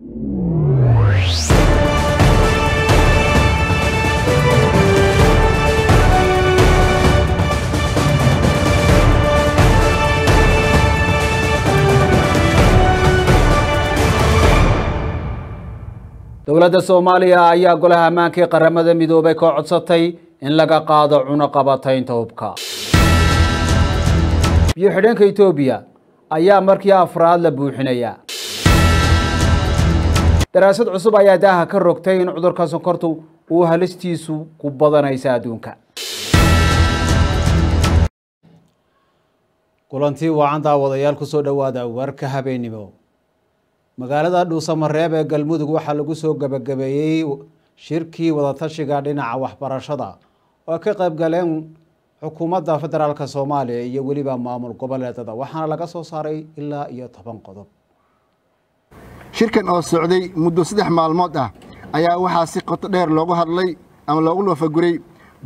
dowladda soomaaliya ayaa golaha ammaankii qaramada midoobay ka codsatay in laga qaado cunuqabataynta hubka. Biyo-xidheenka etoobiya ayaa markii afraad la buuxinayaa daraasad cusub ayaa daaha ka rogtay in cudurka sonkortu uu halistiisu ku badanaysa adduunka. Kulantii wacan daawadayaal ku soo dhowaada warka habeenimo. Magaalada dhuusamareeb ee galmudug waxaa lagu soo gebagabeeyey shirkii wadatashiga dhinaca waxbarashada oo ka qayb galeen xukuumadda federaalk soomaaliya iyo weliba maamul goboleedada waxaana laga soo saaray ilaa iyo toban qodob shirkan oo socday muddo saddex maalmood ah ayaa waxaa si qoto dheer loogu hadlay ama loogu loofaguray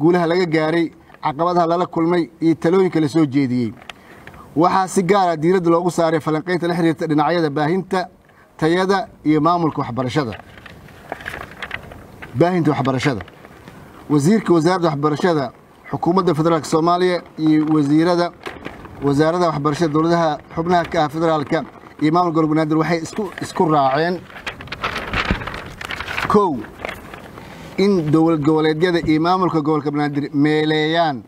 guulaha laga gaaray caqabadaha lala kulmay iyo talooyinka la soo jeediyey. Waxaa si gaara diiradda loogu saaray falanqaynta la xiriirta dhinacyada baahinta tayada iyo maamulka waxbarashada. Baahinta waxbarashada. Wasiirka wasaaradda waxbarashada xukuumadda federaalk soomaaliya iyo wasiirada wasaaradda waxbarashada dowladaha xubnaha ka ah federaalka iyo maamul gobolka banaadir waxay isku raaceen. Kow in dowlad goboleedyada iyo maamulka gobolka banaadir meeleeyaan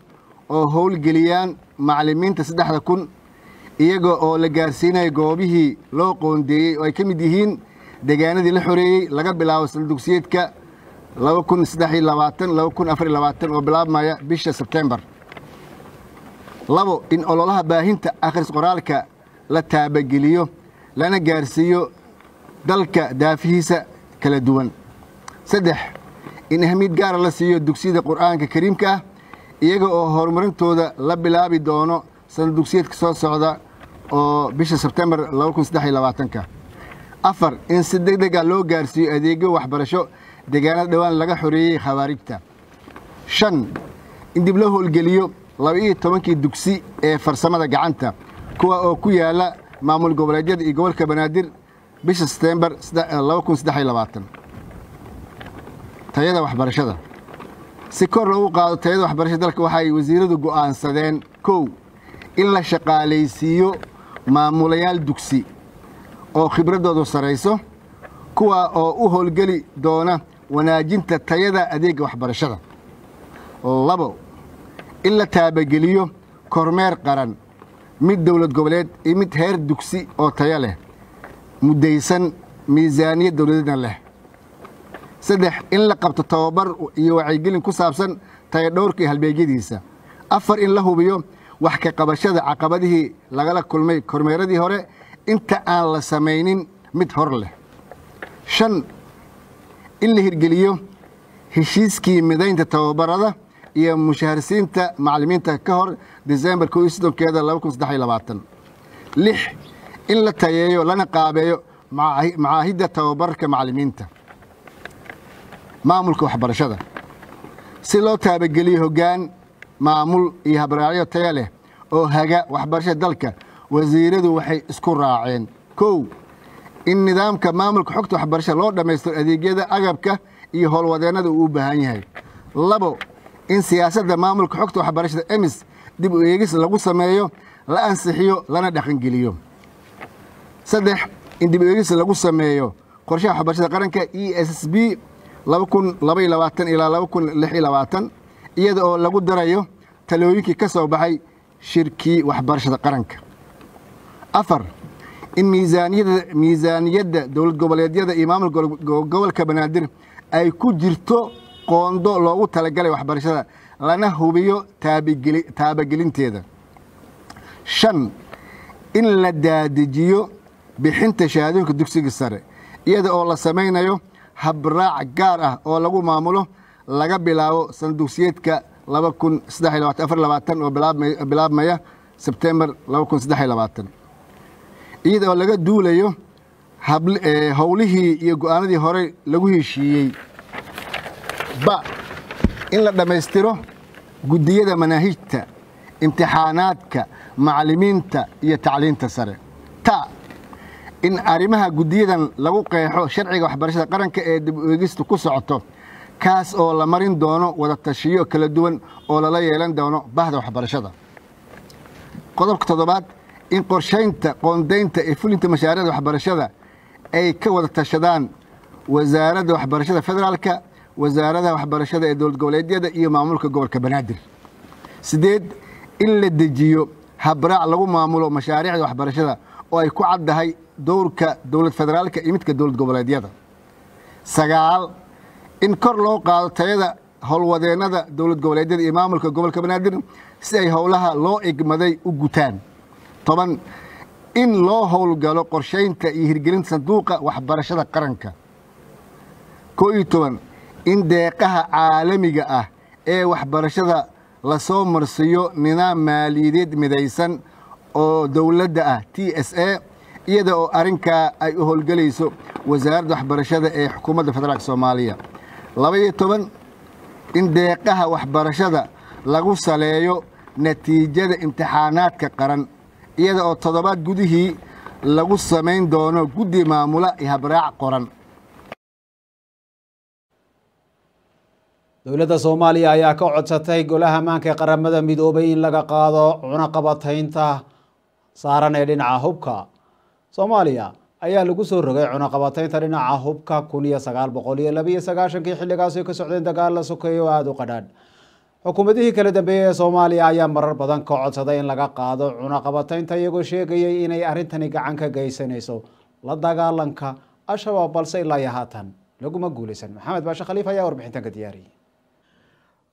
oo howlgeliyaan macallimiinta saddexda kun iyaga oo la gaarsiinayo goobihii loo qoondeeyey oo ay ka mid yihiin deegaanadii la xoreeyey laga bilaabo sana dugsiyeedka oo bilaabmaya bisha sebtembar labo in ololaha baahinta akhris qoraalka la taabageliyo lana gaarsiiyo dalka daafihiisa kala duwan. Saddex in ahmiyad gaara la siiyo dugsiyada qur'aanka kariimka ah iyaga oo horumarintooda la bilaabi doono sana dugsiyeedka soo socda oo bisha sebtembar afar in si deg deg ah loo gaarsiiyo adeegyo waxbarasho deegaanada dhowaan laga xoreeyey khawaarijta shan in dib loo howlgeliyo laba-iyo tobankii dugsi ee farsamada gacanta kuwa oo ku yaalla maamul goboleedyada iyo gobolka banaadir bisha sebtembar tayada waxbarashada. Si kor loogu qaado tayada waxbarashada dalka waxay wasiiradu go'aansadeen kow in la shaqaalaysiiyo maamulayaal dugsi oo khibraddoodu sarayso kuwa oo u howlgeli doona wanaajinta tayada adeegga waxbarashada. Labo in la taabageliyo kormeer qaran mid dowlad goboleed iyo mid heer dugsi oo tayo leh muddaysan miisaaniyad dowladeedna leh. Saddex in la qabto tababar iyo wacyigelin ku saabsan tayo dhowrka iyo halbeegyadiisa. Afar in la hubiyo wax ka qabashada caqabadihii lagala kulmay kormeeradii hore inta aan la samaynin mid hor leh. Shan in la hirgeliyo heshiiskii midaynta tababarada iyo mushaharsiinta macallimiinta ka hor iyo soddonkeeda lix in la tayeeyo lana qaabeeyo macaahidda tababarka macallimiinta maamulka waxbarashada. Si loo taabageliyo hoggaan maamul iyo habraacyo taya leh oo haga waxbarashada dalka wasiiradu waxay isku raaceen. Kow in nidaamka maamulka xogta waxbarashada loo dhammaystiro adeegyada agabka iyo howlwadeennada uu u baahan yahay. Labo in siyaasadda maamulka xogta waxbarashada emis dib u eegis lagu sameeyo la ansixiyo lana dhaqangeliyo. Saddex in dib u eegis lagu sameeyo qorshaha waxbarashada qaranka e s b ilaa iyada oo lagu darayo talooyinkii ka soo baxay shirkii waxbarashada qaranka. Afar in miisaaniyadda dowlad goboleedyada iyo maamul gobolka banaadir ay ku jirto qoondo loogu talagalay waxbarashada lana hubiyo taabagelinteeda. Shan in la daadijiyo bixinta shahaadooyinka dugsiga sare iyada oo la samaynayo habraac gaar ah oo lagu maamulo laga bilaabo sana dugsiyeedka oo bilaabmaya sebtembar iyada oo laga duulayo howlihii iyo go'aanadii horey lagu heshiiyey ba in la dhammaystiro guddiyada manaahijta imtixaanaadka macallimiinta iyo tacliinta sare. Ta in arrimaha guddiyadan lagu qeexo sharciga waxbarashada qaranka ee dib u eegistu ku socoto kaas oo la marin doono wada tashiyo kala duwan oo lala yeelan doono bahda waxbarashada. Qodobka toddobaad in qorshaynta qoondaynta ee fulinta mashaariicda waxbarashada ay ka wada tashadaan wasaaradda waxbarashada federaalka wasaaradaha waxbarashada ee dowlad goboleedyada iyo maamulka gobolka banaadir. Siddeed in la dejiyo habraac lagu maamulo mashaariicda waxbarashada oo ay ku caddahay dowrka dowlad federaalka iyo midka dowlad goboleedyada sagaal in kor loo qaado tayada howlwadeennada dowlad goboleedyada iyo maamulka gobolka banaadir si ay howlaha loo igmaday u gutaan. Toban in loo howlgalo qorshaynta iyo hirgelinta sanduuqa waxbarashada qaranka. Koo iyo toban in deeqaha caalamiga ah ee waxbarashada la soo marsiiyo nidaam maaliyadeed midaysan oo dowladda ah t s a iyada oo arrinkaa ay u howlgelayso wasaaradda waxbarashada ee xukuumadda federaalk soomaaliya. Laba-iyo toban in deeqaha waxbarashada lagu saleeyo natiijada imtixaanaadka qaran iyada oo toddobaad gudihii lagu samayn doono guddi maamula iyo habraac qoran dowladda soomaaliya ayaa ka codsatay golaha ammaanka ee qaramada midoobay in laga qaado cunaqabataynta saaran ee dhinaca hubka. Soomaaliya ayaa lagu soo rogay cunaqabataynta dhinaca hubka kun iyo sagaal boqol iyo labiiyo sagaashankii xilligaasi ka socdeen dagaal la sokeeyo oo aada u qadhaadh xukuumadihii kala dambeeyey ee soomaaliya ayaa marar badan ka codsaday in laga qaado cunaqabataynta iyagoo sheegayay inay arrintani gacan ka geysanayso la dagaalanka al-shabaab balse ilaa iyo haatan. Laguma guulaysan. Maxamed baashe khaliif ayaa warbixintan ka diyaariyay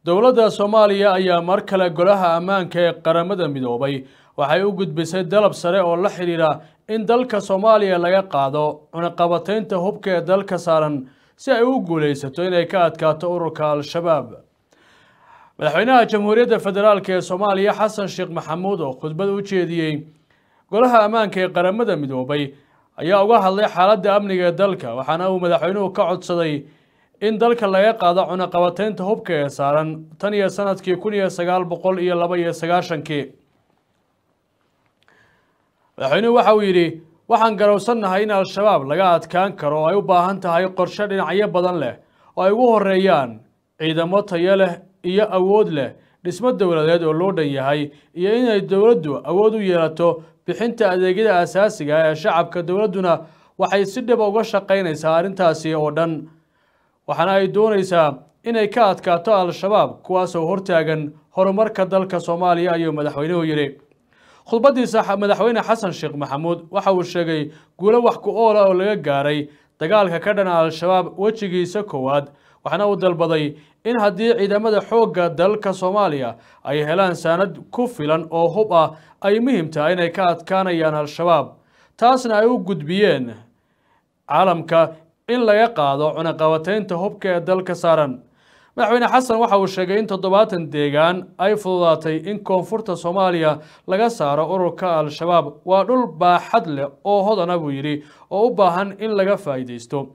dowladda soomaaliya ayaa mar kale golaha ammaanka ee qaramada midoobay. Waxay u gudbisay dalab sare oo la xidhiidha in dalka soomaaliya laga qaado cunaqabataynta hubka ee dalka saaran si ay u guulaysato inay ka adkaato ururka al-shabaab. Madaxweynaha jamhuuriyadda federaalk ee soomaaliya xasan sheekh maxamuud oo khudbad u jeediyey golaha ammaanka ee qaramada midoobay ayaa uga hadlay xaaladda amniga ee dalka waxaana uu madaxweynuhu ka codsaday in dalka laga qaado cunaqabataynta hubka ee saaran tan iyo sannadkii kun iyo sagaal boqol iyo laba iyo sagaashankii. Madaxweynuhu waxa uu yidhi waxaan garowsannahay in al-shabaab laga adkaan karo oo ay u baahan tahay qorshe dhinacyo badan leh oo ay ugu horeeyaan ciidamo tayo leh iyo awood leh dhismo dowladeed oo loo dhan yahay iyo inay dowladdu awood u yeelato bixinta adeegyada asaasiga ah ee shacabka. Dowladduna waxay si dhaba uga shaqaynaysaa arrintaasi oo dhan waxaana ay doonaysaa inay ka adkaato al-shabaab kuwaasoo hortaagan horumarka dalka soomaaliya ayuu madaxweynuhu yidhi. Khudbadiisa madaxweyne xasan sheekh maxamuud waxa uu sheegay guulo wax ku oola oo laga gaaray dagaalka ka dhana al-shabaab wejigiisa koowaad waxaana uu dalbaday in haddii ciidamada xoogga dalka soomaaliya ay helaan saanad ku filan oo hub ah ay muhiim tahay inay ka adkaanayaan al-shabaab taasna ay u gudbiyeen caalamka in laga qaado cunaqabataynta hubka ee dalka saaran. Madaxweyne xasan waxa uu sheegay in toddobaatan deegaan ay fududaatay in koonfurta soomaaliya laga saaro ururka al-shabaab. Waa dhul baaxad leh oo hodana buu yidhi oo u baahan in laga faa'iidaysto.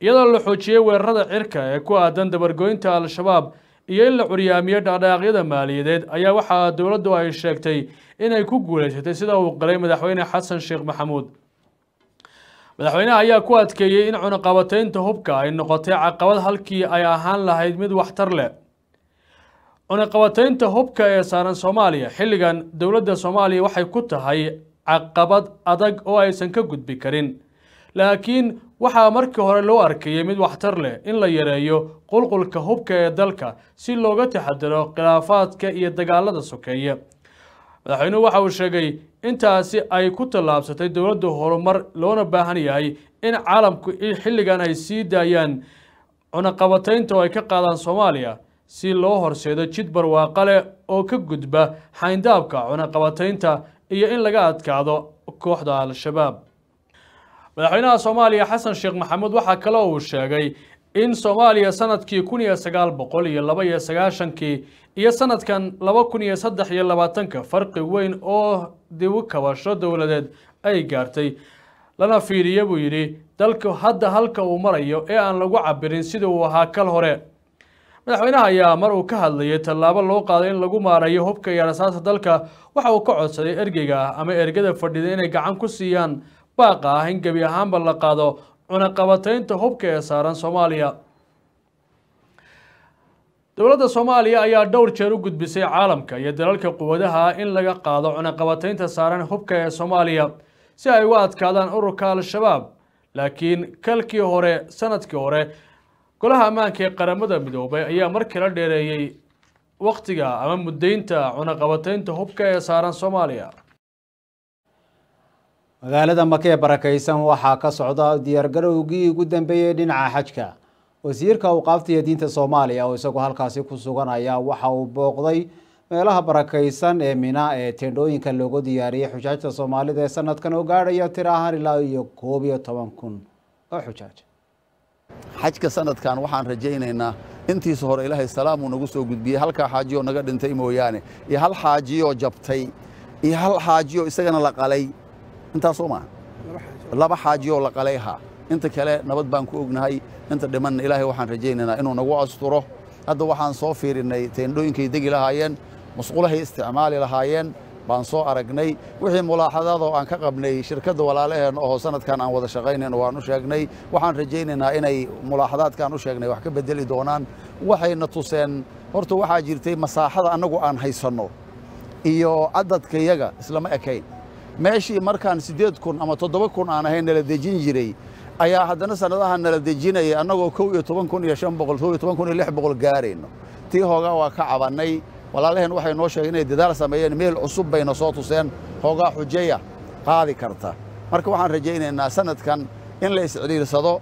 Iyadoo la xoojiyey weerarada cirka ee ku aadan dabargoynta al-shabaab iyo in la curyaamiyo dhaqdhaqaaqyada maaliyadeed ayaa waxaa dowladdu ay sheegtay inay ku guulaysatay sida uu qalay madaxweyne xasan sheekh maxamuud madaxweynaha ayaa ku adkeeyey in cunaqabataynta hubka ay noqotay caqabad halkii ay ahaan lahayd mid waxtar leh. Cunaqabataynta hubka ee saaran soomaaliya xilligan dowladda soomaaliya waxay ku tahay caqabad adag oo aysan ka gudbi karin. Laakiin waxaa markii hore loo arkayay mid waxtar leh in la yareeyo qulqulka hubka ee dalka si looga taxadiro khilaafaadka iyo dagaalada sokeeye madaxweynuhu waxa uu sheegay intaasi ay ku tallaabsatay dowladdu horumar loona baahan yahay in caalamku xilligan ay sii daayaan cunaqabataynta oo ay ka qaadaan soomaaliya si loo horseedo jid barwaaqo leh oo ka gudba xayndaabka cunaqabataynta iyo in laga adkaado kooxda al-shabaab. Madaxweynaha soomaaliya xasan sheekh maxamuud waxaa kale uu sheegay in soomaaliya sannadkii kun iyo sagaal boqol iyo laba iyo sagaashankii iyo sanadkan laba kun iyo saddex iyo labaatanka farqi weyn oo dib u kabasho dowladeed ay gaartay. Lana fiiriya buu yidhi dalku hadda halka uu marayo ee aan lagu cabirin sida uu ahaa kal hore. Madaxweynaha ayaa mar uu ka hadlayay tallaabo loo qaaday in lagu maarayo hubka iyo rasaasta dalka. Waxa uu ka codsaday ergeyga ah ama ergada fadhida inay gacan ku siiyaan baaqa ah in gebi ahaanba la qaado cunaqabataynta hubka ee saaran soomaaliya. Dowladda soomaaliya ayaa dhowr jeer u gudbisay caalamka iyo dalalka quwadaha in laga qaado cunaqabataynta saaran hubka ee soomaaliya si ay uga adkaadaan ururka al-shabaab. Laakiin kalkii hore sannadkii hore golaha ammaanka ee qaramada midoobay ayaa mar kala dheereeyey wakhtiga ama muddaynta cunaqabataynta hubka ee saaran soomaaliya magaalada maka ee barakaysan waxaa ka socda diyaargarowgii ugu dambeeyey dhinaca xajka. Wasiirka awqaafta iyo diinta soomaaliya oo isagoo halkaasi ku sugan ayaa waxa uu booqday meelaha barakaysan ee mina ee teendhooyinka loogu diyaariyey xujaajta soomaalida ee sanadkan oo gaadhaya tir ahaan ilaa iyo koob iyo toban kun oo xujaaj. Xajka sanadkan waxaan rajaynaynaa intiisa hore ilaahay salaamuu nagu soo gudbiyey. Halkaa xaajiyoo naga dhintay mooyaane. Iyo hal xaajiyoo jabtay. Iyo hal xaajiyoo isagana la qalay intaasoo maaha laba xaajiyoo la qalay ha inta kale nabad baan ku ognahay inta dhimanna ilaahay waxaan rajaynaynaa inuu nagu asturo. Hadda waxaan soo fiirinnay teendhooyinkay degi lahaayeen musqulahay isticmaali lahaayeen baan soo aragnay. Wixii mulaaxadaadoo aan ka qabnay shirkadda walaalaheen oo sanadkan aan wada shaqaynayn waan u sheegnay. Waxaan rajaynaynaa inay mulaaxadaadkaan u sheegnay wax ka bedeli doonaan. Waxayna tuseen horta waxaa jirtay masaaxada annagu aan haysanno iyo cadadkayaga islama ekayn meeshii markaan siddeed kun ama toddoba kun aan ahayn nala dejin jiray ayaa haddana sannadaha nala dejinaya annagoo kow iyo toban kun iyo shan boqol kow iyo toban kun iyo lix boqol gaarayno. Tii hoogaa waa ka cabannay. Walaalaheen waxay noo sheegeen inay dadaal sameeyeen meel cusub bayna soo tuseen hoogaa xujeya qaadi karta. Marka waxaan rajaynaynaa sanadkan in la isciliirsado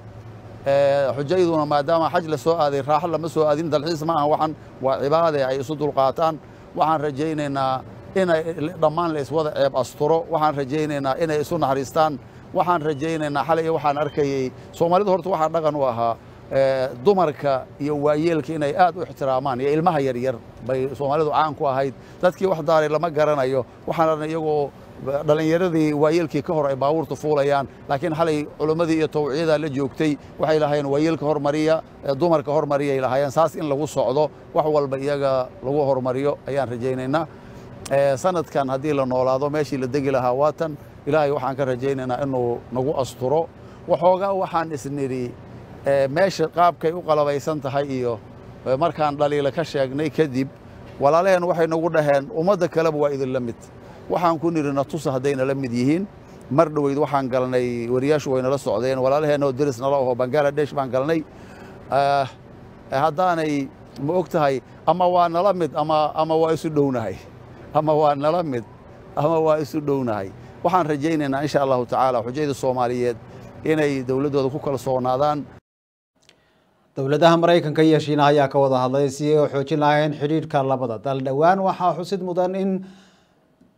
xujayduna maadaama xaj la soo aaday raaxo lama soo aadin dalxiis ma aha waxan waa cibaade ay isu dulqaataan. Waxaan rajaynaynaa inay dhammaan la ceeb asturo. Waxaan rajaynaynaa inay isu naxariistaan. Waxaan rajaynaynaa xalay waxaan arkayey soomaalidu horta waxaa dhaqan u ahaa dumarka iyo waayeelka inay aad u ixtiraamaan iyo ilmaha yaryar bay soomaalidu caan ku ahayd. Dadkii wax daaray lama garanayo. Waxaan iyagoo dhallinyaradii waayeelkii ka hor ay baabuurta fuulayaan. Laakiin xalay culimmadii iyo tawciyadaa la joogtay waxay lahaayeen waayeelka hormariya dumarka hormariyay lahaayeen. Saas in lagu socdo wax walba iyaga lagu hormariyo ayaan rajaynaynaa sanadkan haddii la noolaado meeshii la degi lahaa waatan ilaahay waxaan ka rajaynaynaa inuu nagu asturo. Waxoogaa waxaan isnidhi meesha qaabkay u qalabaysan tahay iyo markaan dhaliila ka sheegnay kadib walaalaheen waxay nagu dhaheen ummadda kaleba waa idinla mid. Waxaan ku nidhi natusa haddayna la mid yihiin. Mar dhoweyd waxaan galnay wariyaashu waynala socdeen walaalaheenoo deris nala aho bangaladesh baan galnay haddaanay ma og tahay ama waa nala mid ama waa isu dhownahay ama waa nala mid ama waa isu dhownahay. Waxaan rajaynaynaa insha allahu tacaala xujayda soomaaliyeed inay dowladdooda ku kalsoonaadaan dowladaha maraykanka iyo shiinaha ayaa ka wada hadlay si ay u xoojin lahayn xidhiidhka labada dal. Dhowaan waxaa xusid mudan in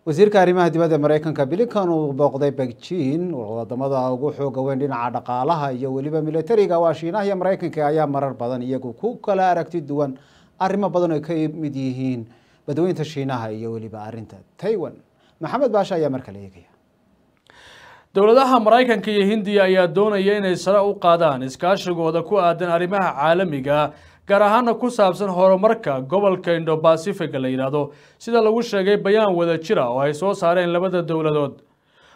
wasiirka arrimaha dibadda maraykanka bilinkan uu booqday beijing. Wadamada ugu xooga weyn dhinaca dhaqaalaha iyo weliba militariga waa shiinaha iyo maraykanka ayaa marar badan iyagu ku kala aragti duwan. Arrimo badan oo ka mid yihiin badweynta shiinaha iyo weliba arinta taiwan. Maxamed baasha ayaa mar kale eegaya. Dowladaha maraykanka iyo hindiya ayaa doonaya inay sare u qaadaan iskaashigooda ku aadan arrimaha caalamiga gaar ahaana ku saabsan horumarka gobolka indobasifiga la yidhaahdo sida lagu sheegay bayaan wada jira oo ay soo saareen labada dowladood.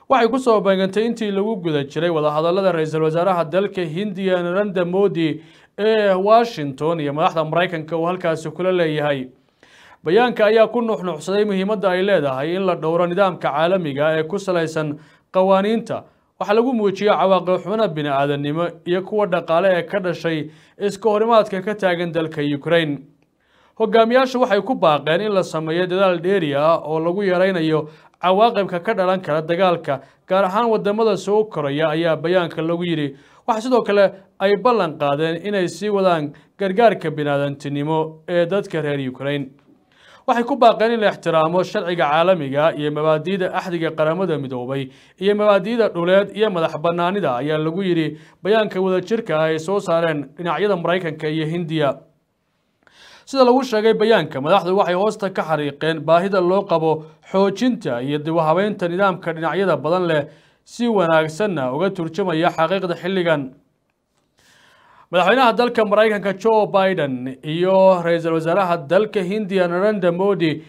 Waxay ku soo beegantay intii lagu guda jiray wadahadalada ra'iisul wasaaraha dalka hindiya naranda modi ee washington iyo madaxda maraykanka uu halkaasi kula leeyahay bayaanka ayaa ku nuxnuxsaday muhiimadda ay leedahay in la dhowro nidaamka caalamiga ee ku salaysan qawaaniinta. Waxaa lagu muujiyey cawaaqib xubno bini-aadannimo iyo kuwa dhaqaale ee ka dhashay iska horimaadka ka taagan dalka ukraine. Hogaamiyaashu waxay ku baaqeen in la sameeyo dadaal dheeri ah oo lagu yaraynayo cawaaqibka ka dhalan kara dagaalka gaar ahaan waddamada soo koraya ayaa bayaanka lagu yidhi. Waxa sidoo kale ay ballan qaadeen inay sii wadaan gargaarka bini-aadantinimo ee dadka reer ukraine waxay ku baaqeen in la ixtiraamo sharciga caalamiga iyo mabaadi'da axdiga qaramada midoobay iyo mabaadi'da dhuleed iyo madax bannaanida ayaa lagu yidhi bayaanka wadajirka ah ay soo saareen dhinacyada maraykanka iyo hindiya. Sida lagu sheegay bayaanka madaxdu waxay hoosta ka xariiqeen baahida loo qabo xoojinta iyo dib nidaamka dhinacyada badan leh si wanaagsanna uga turjumaya xaqiiqda xilligan madaxweynaha dalka maraykanka joe biden iyo ra'iisul wasaaraha dalka hindiya naranda modi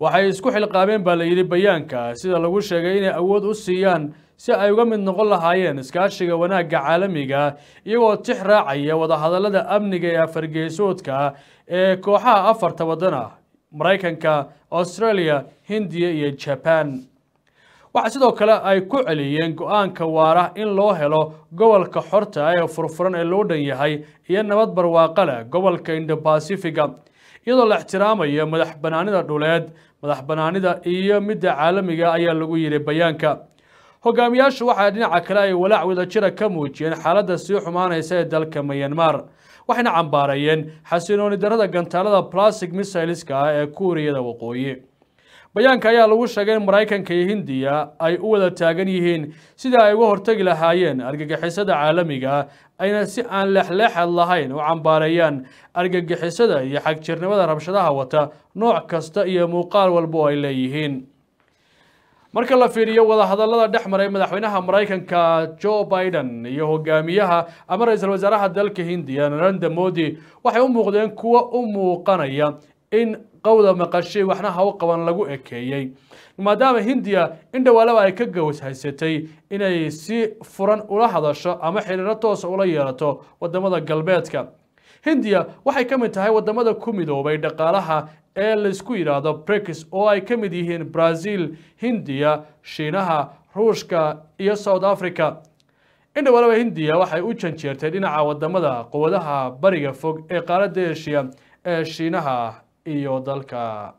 waxay isku xilqaabeen baa la yidhi bayaanka sida lagu sheegay inay awood u siiyaan si ay uga mid noqon lahaayeen iskaashiga wanaagga caalamiga iyagoo tix raacaya wadahadallada amniga ee afargeesoodka ee kooxaha afarta waddan ah maraykanka australia hindiya iyo jaban waxaa sidoo kale ay ku celiyeen go'aanka waara in loo helo gobolka xorta ee furfuran ee loo dhan yahay iyo nabad barwaaqo leh gobolka indo-basifiga iyadoo la ixtiraamayo madax banaanida dhuleed madax banaanida iyo midda caalamiga ayaa lagu yidhi bayaanka. Hogaamiyaashu waxaa dhinaca kale ay walaac wadajira ka muujiyeen xaaladda sii xumaanaysa ee dalka myanmar waxayna cambaareeyeen xasilooni darada gantaalada plastic missileska ah ee kuuriyada waqooyi bayaanka ayaa lagu sheegay in maraykanka iyo hindiya ay u wada taagan yihiin sidai ay uga hortegi lahaayeen argagixisada caalamiga ayna si aan leexleexad lahayn u cambaareeyaan argagixisada iyo xagjirnimada rabshadaha wata nooc kasta iyo muuqaal walba oo ay leeyihiin. Marka la fiiriyo wadahadallada dhex maray madaxweynaha maraykanka joe biden iyo hogaamiyaha ama ra'iisul wasaaraha dalka hindiya narendra modi waxay u muuqdeen kuwo u muuqanaya in qowda maqashay waxna ha u qaban lagu ekeeyey. Maadaama hindiya in dhowaalaba ay ka gaws haysatay inay si furan ula hadasho ama xiriiro toosa ula yeelato waddamada galbeedka. Hindiya waxay ka mid tahay waddamada ku midoobay dhaqaalaha ee la isku yidhaahdo brix oo ay ka mid yihiin brazil hindiya shiinaha ruushka iyo south africa. In dhowaalaba hindiya waxay u janjeertay dhinaca waddamada quwadaha bariga fog ee qaaradda eshiya ee shiinaha iyo dalka.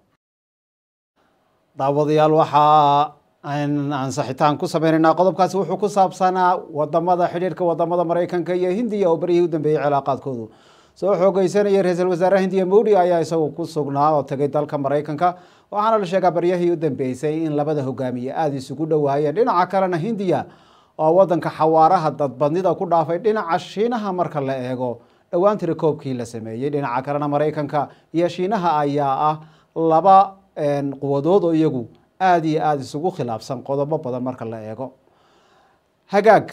Daawadayaal waxaa aan ansaxitaan ku sameynaynaa qodobkaasi wuxuu ku saabsanaa waddamada xidhiirka waddamada maraykanka iyo hindiya oo beryihii u dambeeyey cilaaqaadkoodu soo xoogeysanaya ra'iisul wasaare hindiya modi ayaa isagu ku sugnaa oo tegay dalka maraykanka waxaana la sheegaa baryahii u dambeysay in labada hogaamiye aada isugu dhowaayeen dhinaca kalena hindiya oo wadanka xawaaraha dadbadnida ku dhaafay dhinaca shiinaha marka la eego dhowaan koobkii la sameeyey. Dhinaca kalena maraykanka iyo shiinaha ayaa ah laba quwadood oo iyagu aada iyo aada isugu khilaafsan qodobo badan marka la eego. Hagaag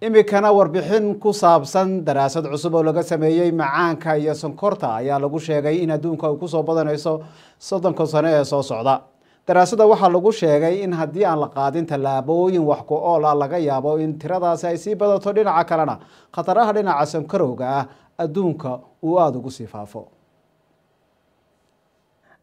imikana warbixin ku saabsan daraasad cusub oo laga sameeyey macaanka iyo sonkorta ayaa lagu sheegay in adduunka ay ku soo badanayso soddonka sano ee soo socda daraasadda waxaa lagu sheegay in haddii aan la qaadin tallaabooyin wax ku ool ah laga yaabo in tiradaasi ay sii badato dhinaca kalena khataraha dhinaca sankarowga ah adduunka uu aada ugu sii faafo.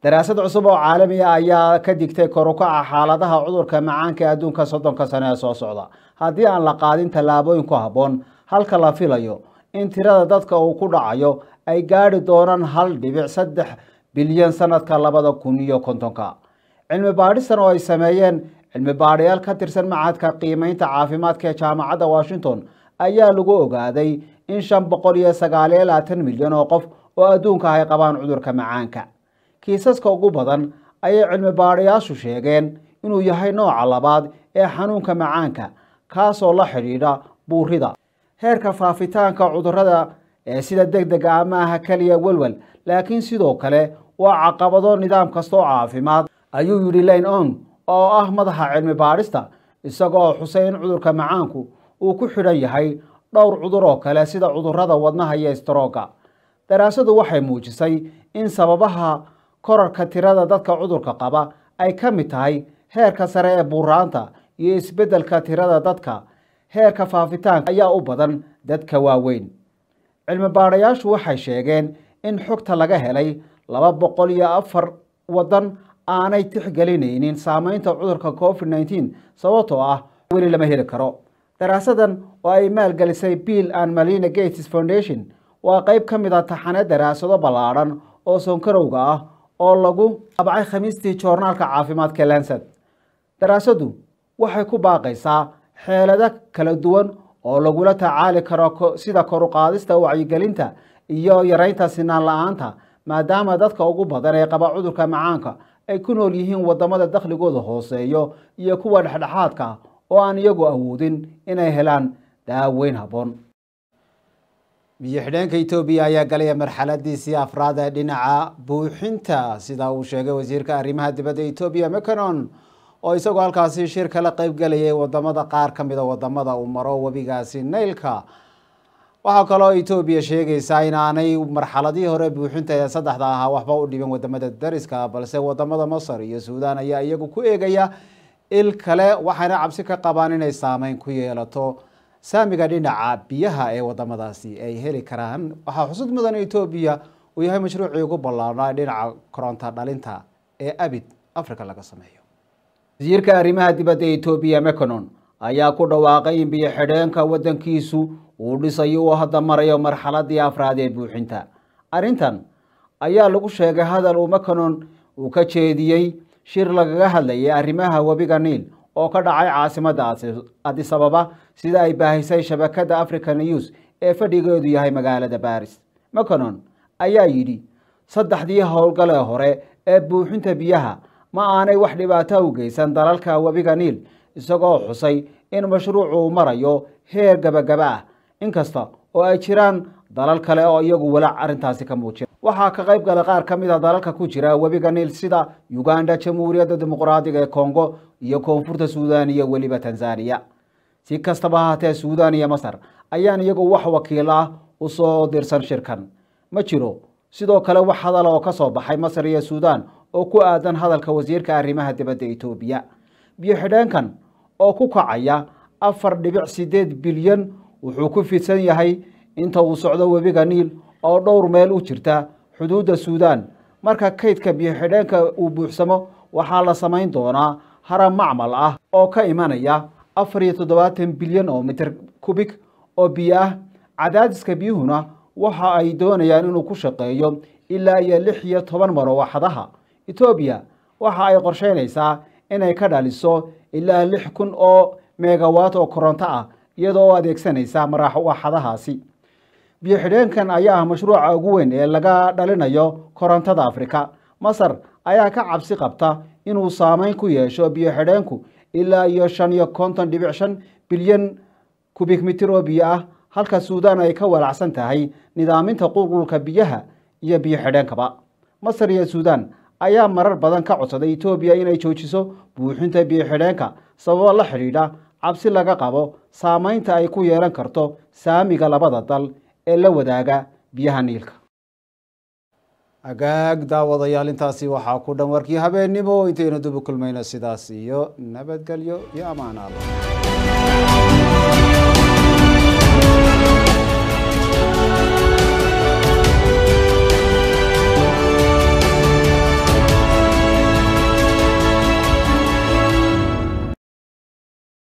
Daraasad cusub oo caalamiga ayaa ka digtay korukaca xaaladaha cudurka macaanka ee adduunka soddonka sano ee soo socda. Haddii aan la qaadin tallaabooyin ku habboon halka la filayo in tirada dadka uu ku dhacayo ay gaadhi doonaan hal dhibic saddex bilyan sanadka labada kun iyo kontonka cilmi baadhisan oo ay sameeyeen cilmi baadhayaal ka tirsan macadka qiimeynta caafimaadka ee jaamacadda washington ayaa lagu ogaaday in shan boqol iyo sagaaliyo labaatan milyan oo qof oo adduunka ay qabaan cudurka macaanka. Kiisaska ugu badan ayay cilmi baadhayaashu sheegeen inuu yahay nooca labaad ee xanuunka macaanka kaasoo la xidhiidha buurida. Heerka faafitaanka cudurrada ee sida deg dega ah maaha keliya welwel laakiin sidoo kale waa caqabado nidaam kasta oo caafimaad ayuu yidhi lane ong oo ah madaxa cilmi baadhista isagoo xusay in cudurka macaanku uu ku xidhan yahay dhowr cudur oo kale sida cudurrada wadnaha iyo strooga daraasadu waxay muujisay in sababaha korarka tirada dadka cudurka qaba ay ka mid tahay heerka sare ee buuraanta iyo isbeddelka tirada dadka. Heerka faafitaanka ayaa u badan dadka waaweyn. Cilmi baadhayaashu waxay sheegeen in xogta laga helay laba boqol iyo afar waddan aanay tixgelinaynin saameynta cudurka covid nneteen sababtoo ah weli lama heli karo. Daraasadan oo ay maalgelisay bill and malina gates foundation waa qayb ka mid a taxane daraasado ballaadhan oo sonkarowga ah oo lagu abcay khamiistii joornaalka caafimaadka lansad daraasadu waxay ku baaqaysaa xeelado kala duwan oo lagula tacaali karo sida koruqaadista wacyigelinta iyo yaraynta sinaan la'aanta maadaama dadka ugu badan ee qaba cudurka macaanka ay ku nool yihiin waddamada dakhligooda hooseeyo iyo kuwa dhexdhexaadka oo aan iyagu awoodin inay helaan daaweyn habboon. Biyo xidheenka etoobiya ayaa galaya marxaladiisii afraad ee dhinaca buuxinta sida uu sheegay wasiirka arrimaha dibadda etoobiya mecanon oo isagoo halkaasi shir kala qeyb galayay waddamada qaar ka mida waddamada uu maro webigaasi naylka waxaa kaloo etoobiya sheegaysaa inaanay marxaladihii hore buuxinta ee saddexda ahaa waxba u dhibin waddamada dariska balse waddamada masar iyo suudaan ayaa iyagu ku eegaya il kale waxayna cabsi ka qabaan inay saameyn ku yeelato. Saamiga dhinaca biyaha ee wadamadaasi ay heli karaan waxaa xusud mudan etoobiya uu yahay mashruucii ugu ballaarnaa dhinaca koronto dhalinta ee abid africa laga sameeyo. Wasiirka arrimaha dibadda etoobiya meconon ayaa ku dhawaaqay in biyo xidheenka waddankiisu uu dhisayo uu hadda marayo marxaladii afraad ee buuxinta. Arrintan ayaa lagu sheegay hadal uu meconon uu ka jeediyey shir lagaga hadlayay arrimaha webiga niil oo ka dhacay caasimadda adis ababa sida ay baahisay shabakadda african news ee fadhigeedu yahay magaalada baris meconon ayaa yidhi saddexdii howlgale hore ee buuxinta biyaha ma aanay wax dhibaato u geysan dalalka webiga niil isagoo xusay in mashruucu uu marayo heer gabagaba ah inkasta oo ay jiraan dalal kale oo iyagu walaac arrintaasi ka muujina waxaa ka qayb gala qaar ka mid a dalalka ku jira webiga niil sida uganda jamhuuriyadda dimuqraadiga ee congo iyo koonfurta suudan iyo weliba tanzaniya si kastaba ahaatee suudan iyo masar ayaan iyagu wax wakiil ah u soo dirsan shirkan. Ma jiro sidoo kale wax hadal oo ka soo baxay masar iyo suudan oo ku aadan hadalka wasiirka arrimaha dibadda etoobiya biyo xidheenkan oo ku kacaya afar dhibic sideed bilyan wuxuu ku fidsan yahay inta uu socdo webiga niil oo dhowr meel u jirta xuduudda suudan marka kaydka biyo xidheenka uu buuxsamo waxaa la samayn doonaa haram macmal ah oo ka imanaya afar iyo toddobaatan bilyan oo mitir kubik oo biyo ah. Cadaadiska biyuhuna waxa ay doonayaan inuu ku shaqeeyo ilaa iyo lix iyo toban maroowaxadaha etoobiya waxa ay qorsheynaysaa inay ka dhaliso ilaa lix kun oo megawatt oo koronto ah iyadoo oo adeegsanaysa maraawaxadahaasi biyo xidheenkan ayaa ah mashruuca ugu weyn ee laga dhalinayo korontada afrika. Masar ayaa ka cabsi qabta inuu saameyn ku yeesho biyo xidheenku ilaa iyo shan iyo konton dhibic shan bilyan kubik mitir oo biyo ah halka suudan ay ka walacsan tahay nidaaminta qulqulka biyaha iyo biyo xidheenkaba masar iyo suudan ayaa marar badan ka codsaday etoobiya inay joojiso buuxinta biyo xidheenka sababo la xidhiidha cabsi laga qabo saameynta ay ku yeelan karto saamiga labada dal ee la wadaaga biyaha niilka. Agaag daawadayaal intaasi waxaa ku dhan warkii habeennimo intaynu dubu kulmayno sidaas iyo nabadgelyo iyo ammaan alla